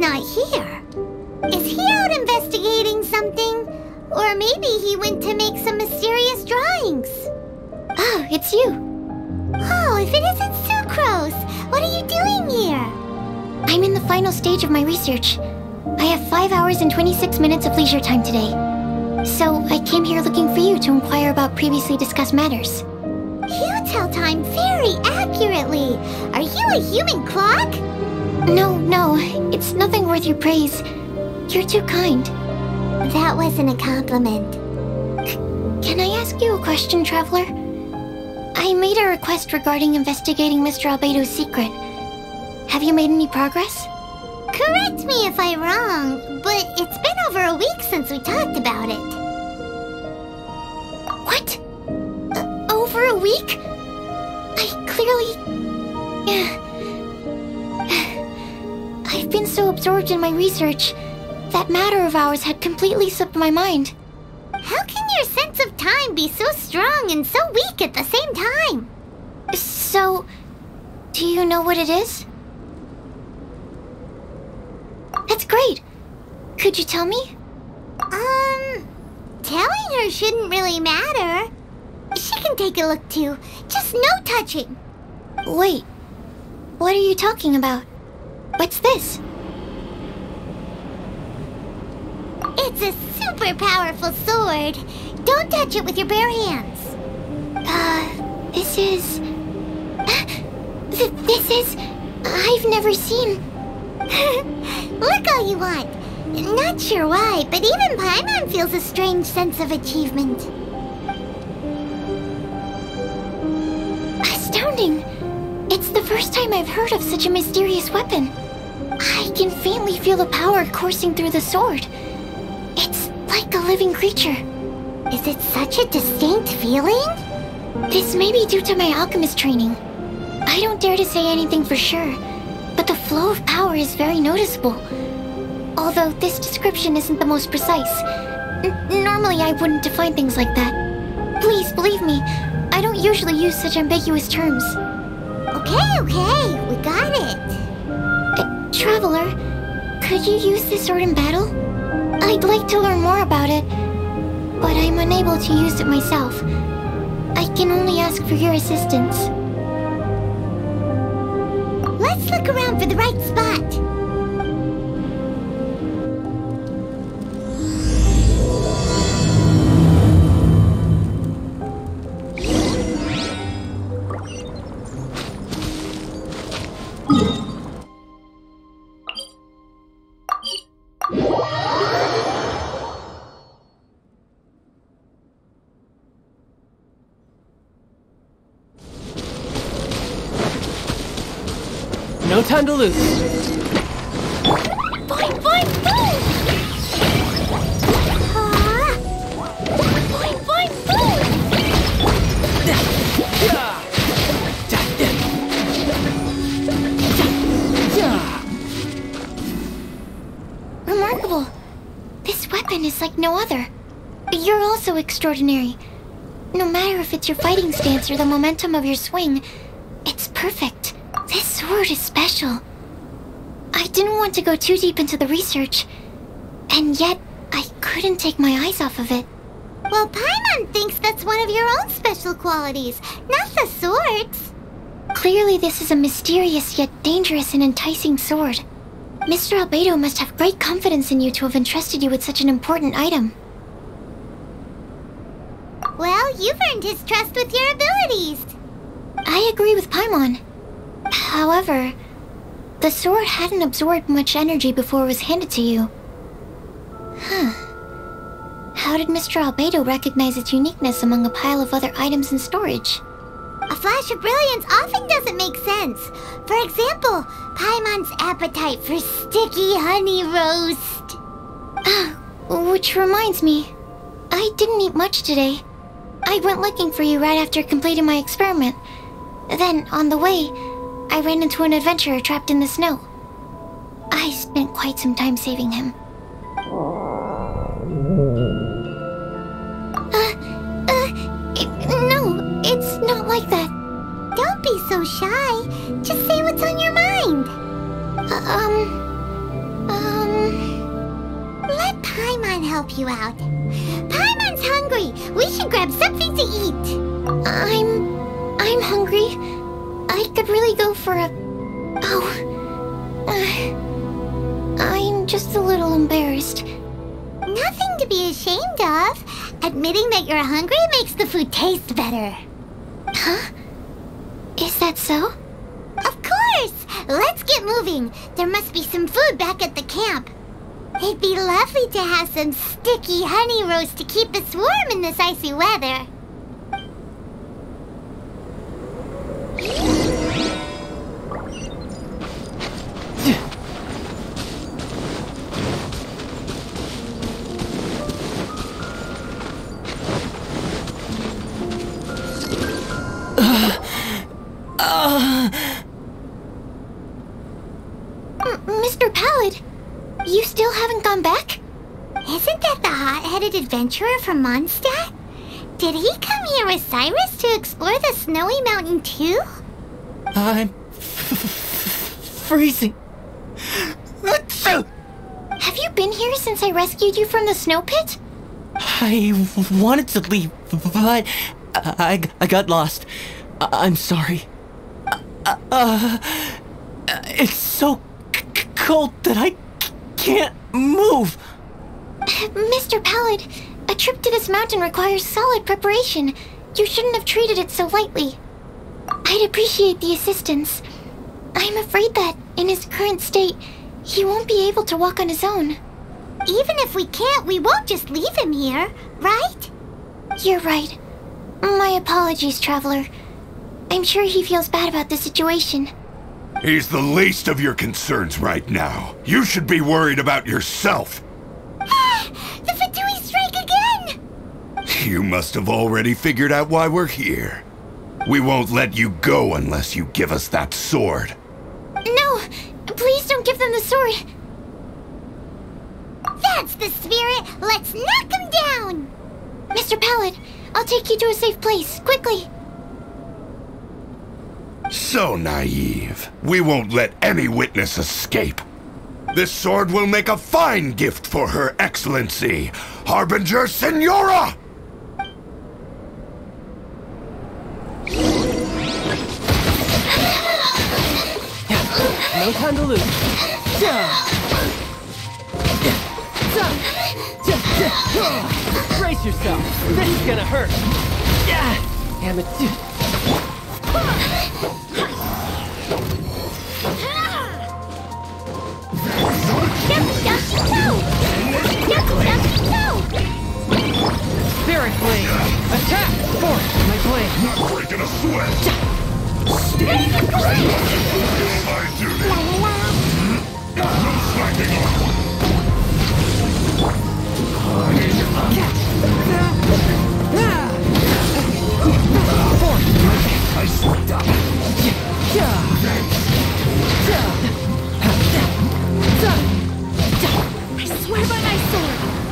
not here. Is he out investigating something? Or maybe he went to make some mysterious drawings. Oh, it's you. Oh, if it isn't Sucrose, what are you doing here? I'm in the final stage of my research. I have 5 hours and 26 minutes of leisure time today. So, I came here looking for you to inquire about previously discussed matters. You tell time very accurately. Are you a human clock? No, no, it's nothing worth your praise. You're too kind. That wasn't a compliment. Can I ask you a question, Traveler? I made a request regarding investigating Mr. Albedo's secret. Have you made any progress? Correct me if I'm wrong, but it's been over a week since we talked about it. What? Uh, over a week? I clearly... I've absorbed in my research. That matter of ours had completely slipped my mind. How can your sense of time be so strong and so weak at the same time? So, do you know what it is? That's great. Could you tell me? Um, telling her shouldn't really matter. She can take a look too. Just no touching. Wait. What are you talking about? What's this? It's a super powerful sword. Don't touch it with your bare hands. Uh, this is... Th this is... I've never seen... Look all you want. Not sure why, but even Paimon feels a strange sense of achievement. Astounding! It's the first time I've heard of such a mysterious weapon. I can faintly feel the power coursing through the sword. Like a living creature. Is it such a distinct feeling? This may be due to my alchemist training. I don't dare to say anything for sure, but the flow of power is very noticeable. Although this description isn't the most precise. N normally I wouldn't define things like that. Please believe me, I don't usually use such ambiguous terms. Okay, okay, we got it. Uh, Traveler, could you use this sword in battle? I'd like to learn more about it, but I'm unable to use it myself. I can only ask for your assistance. Let's look around for the right spot. Ah! Remarkable. This weapon is like no other. You're also extraordinary. No matter if it's your fighting stance or the momentum of your swing, it's perfect. This sword is special. I didn't want to go too deep into the research, and yet I couldn't take my eyes off of it. well, Paimon thinks that's one of your own special qualities, not the sword's. Clearly, this is a mysterious yet dangerous and enticing sword. Mr. Albedo must have great confidence in you to have entrusted you with such an important item. Well, you've earned his trust with your abilities. I agree with Paimon. However, the sword hadn't absorbed much energy before it was handed to you. Huh. How did Mr. Albedo recognize its uniqueness among a pile of other items in storage? A flash of brilliance often doesn't make sense. For example, Paimon's appetite for sticky honey roast. Ah, which reminds me, I didn't eat much today. I went looking for you right after completing my experiment. Then, on the way, I ran into an adventurer trapped in the snow. I spent quite some time saving him. Uh, uh, it- no, it's not like that. Don't be so shy. Just say what's on your mind. Uh, um, can help you out. Paimon's hungry. We should grab something to eat. I'm. I'm hungry. I could really go for a. Oh. Uh, I'm just a little embarrassed. Nothing to be ashamed of. Admitting that you're hungry makes the food taste better. Huh? Is that so? Of course! Let's get moving. There must be some food back at the camp. It'd be lovely to have some sticky honey roast to keep us warm in this icy weather. From Mondstadt? Did he come here with Cyrus to explore the snowy mountain too? I'm freezing. Have you been here since I rescued you from the snow pit? I wanted to leave, but I, I got lost. I- I'm sorry. Uh, uh, it's so cold that I can't move. Mr. Pallad, a trip to this mountain requires solid preparation. You shouldn't have treated it so lightly. I'd appreciate the assistance. I'm afraid that, in his current state, he won't be able to walk on his own. Even if we can't, we won't just leave him here, right? You're right. My apologies, Traveler. I'm sure he feels bad about the situation. He's the least of your concerns right now. You should be worried about yourself. You must have already figured out why we're here. We won't let you go unless you give us that sword. No! Please don't give them the sword! That's the spirit! Let's knock him down! Mr. Pallad, I'll take you to a safe place, quickly! So naive. We won't let any witness escape. This sword will make a fine gift for Her Excellency, Harbinger Signora! No time to lose. Brace yourself. This is gonna hurt. Yeah. Damn it. Spirit Flame! Attack! Force my blade! Not Breaking a sweat! I swear by my sword!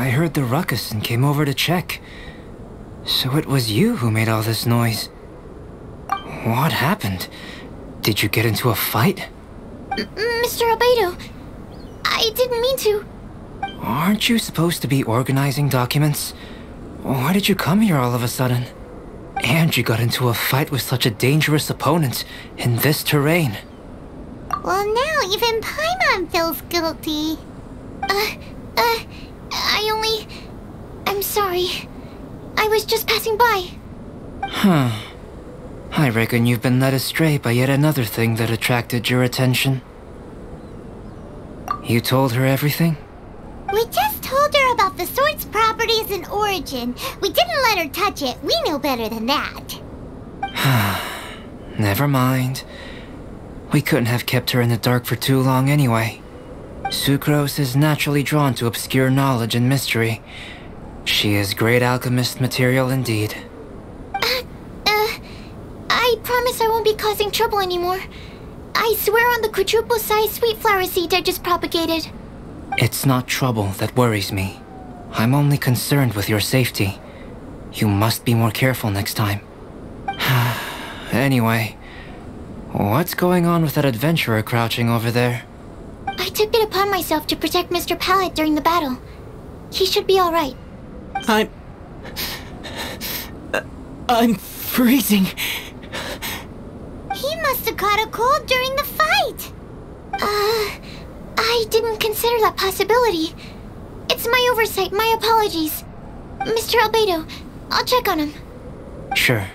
I heard the ruckus and came over to check. So it was you who made all this noise. What happened? Did you get into a fight? Mr. Albedo, I didn't mean to. Aren't you supposed to be organizing documents? Why did you come here all of a sudden? And you got into a fight with such a dangerous opponent in this terrain. Well, now even Paimon feels guilty. Uh, uh, I only. I'm sorry. I was just passing by. Huh. I reckon you've been led astray by yet another thing that attracted your attention. You told her everything? We just told her about the sword's properties and origin. We didn't let her touch it. We know better than that. Never mind. We couldn't have kept her in the dark for too long anyway. Sucrose is naturally drawn to obscure knowledge and mystery. She is great alchemist material indeed. Uh, I promise I won't be causing trouble anymore. I swear on the quadruple-sized sweet flower seed I just propagated. It's not trouble that worries me. I'm only concerned with your safety. You must be more careful next time. anyway, what's going on with that adventurer crouching over there? I took it upon myself to protect Mr. Pallad during the battle. He should be alright. I'm. I'm freezing. He must have caught a cold during the fight. Uh, I didn't consider that possibility. It's my oversight, my apologies. Mr. Albedo, I'll check on him. Sure.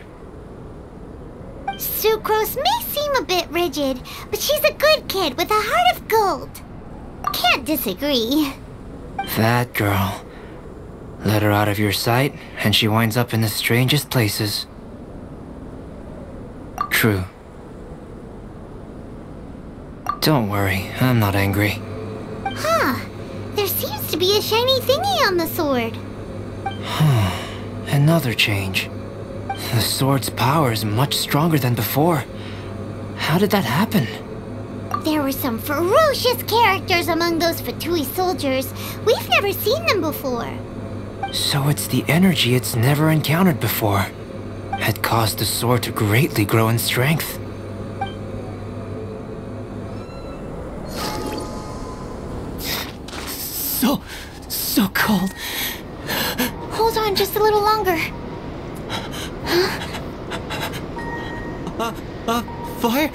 Sucrose may seem a bit rigid, but she's a good kid with a heart of gold. Can't disagree. That girl. Let her out of your sight, and she winds up in the strangest places. True. Don't worry, I'm not angry. Huh. There seems to be a shiny thingy on the sword. Another change. The sword's power is much stronger than before. How did that happen? There were some ferocious characters among those Fatui soldiers. We've never seen them before. So it's the energy it's never encountered before. Had caused the sword to greatly grow in strength. So. so cold. Hold on just a little longer. Uh, fire?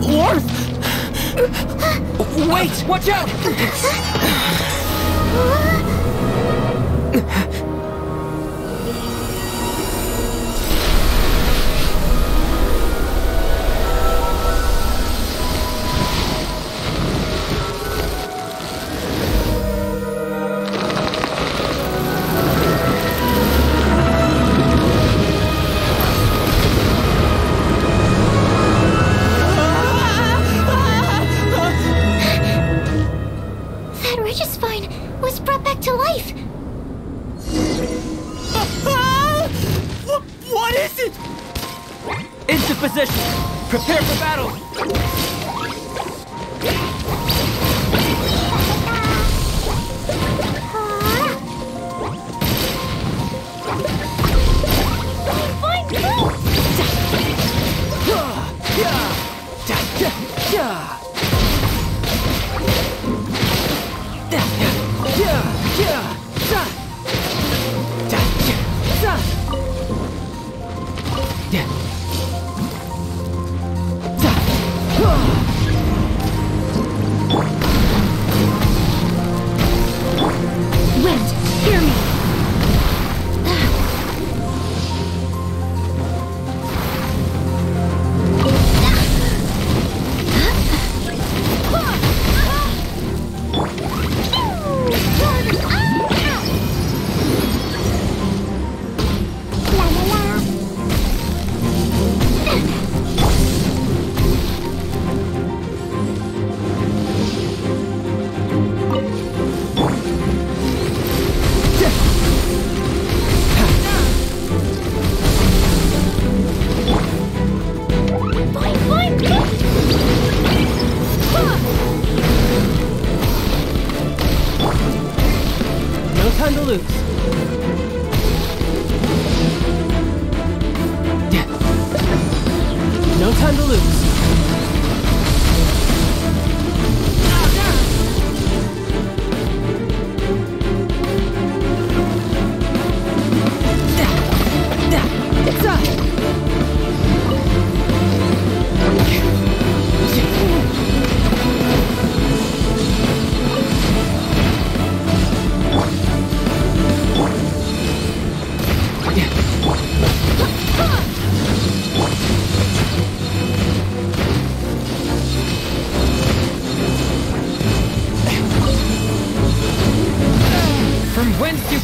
Warmth! Wait! Watch out! back to life. Ah! Wh- What is it? Into position! Prepare for battle! Wind, No time to lose. No time to lose.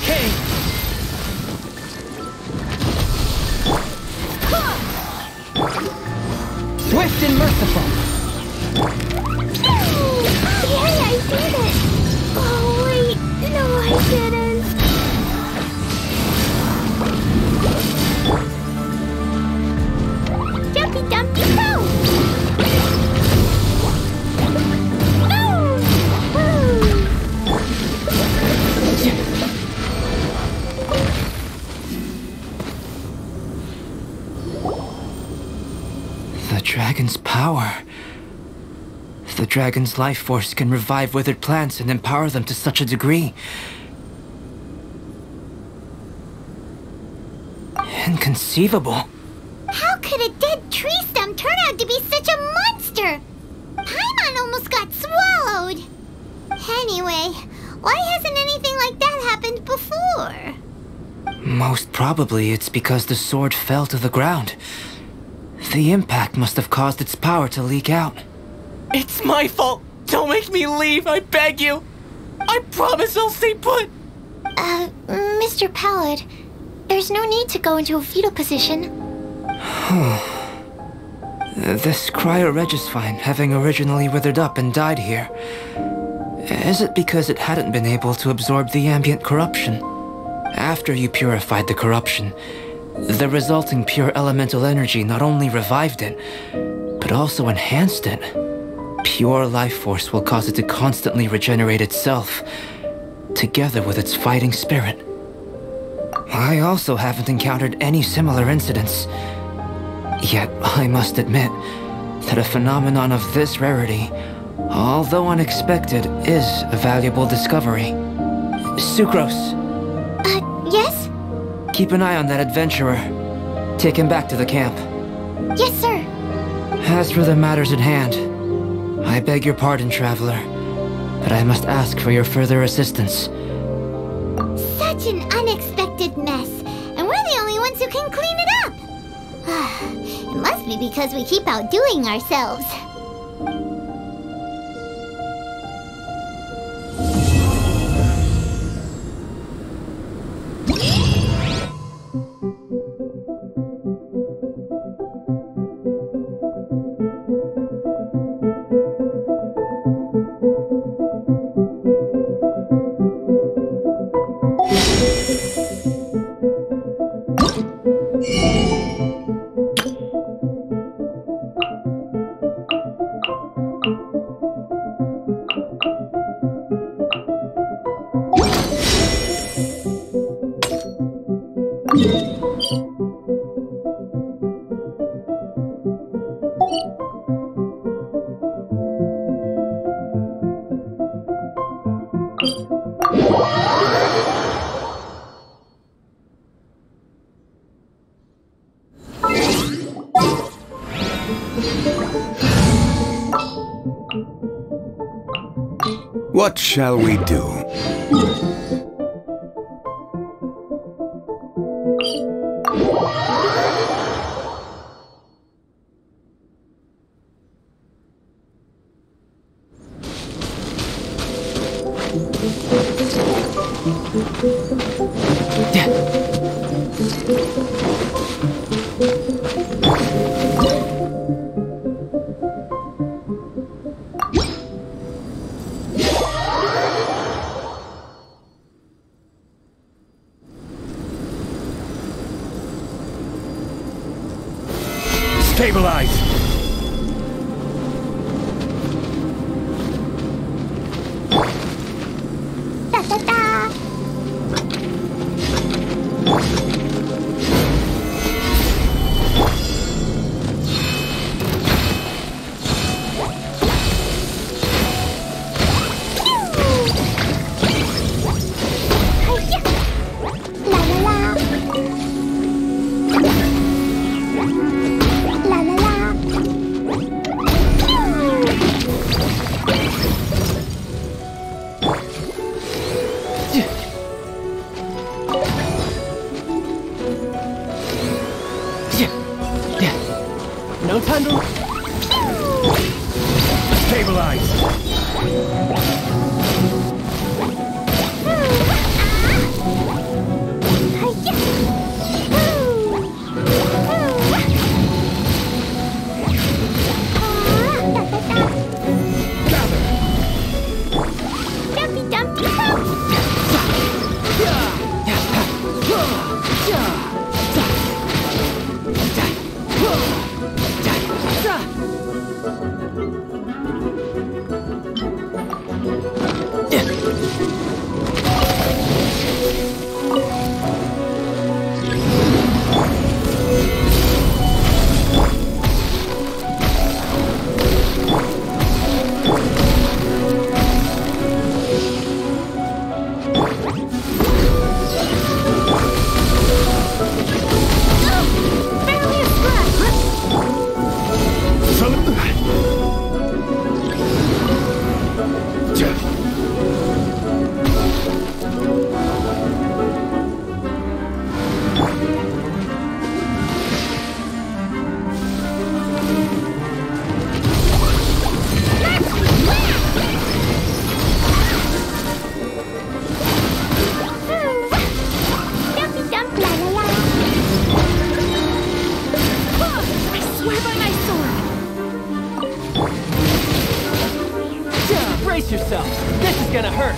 decay! The dragon's power. The dragon's life force can revive withered plants and empower them to such a degree. Inconceivable. How could a dead tree stem turn out to be such a monster? Paimon almost got swallowed. Anyway, why hasn't anything like that happened before? Most probably it's because the sword fell to the ground. The impact must have caused its power to leak out. It's my fault. Don't make me leave, I beg you. I promise I'll stay put. Uh, Mr. Pallad, there's no need to go into a fetal position. This Cryo Regisvine having originally withered up and died here. Is it because it hadn't been able to absorb the ambient corruption? After you purified the corruption, the resulting pure elemental energy not only revived it, but also enhanced it. Pure life force will cause it to constantly regenerate itself, together with its fighting spirit. I also haven't encountered any similar incidents. Yet, I must admit that a phenomenon of this rarity, although unexpected, is a valuable discovery. Sucrose? Keep an eye on that adventurer. Take him back to the camp. Yes, sir. As for the matters at hand, I beg your pardon, traveler, but I must ask for your further assistance. Such an unexpected mess, and we're the only ones who can clean it up. it must be because we keep outdoing ourselves. Shall we do? 爸爸 Stabilize! Swear by my sword! Brace yourself. This is gonna hurt.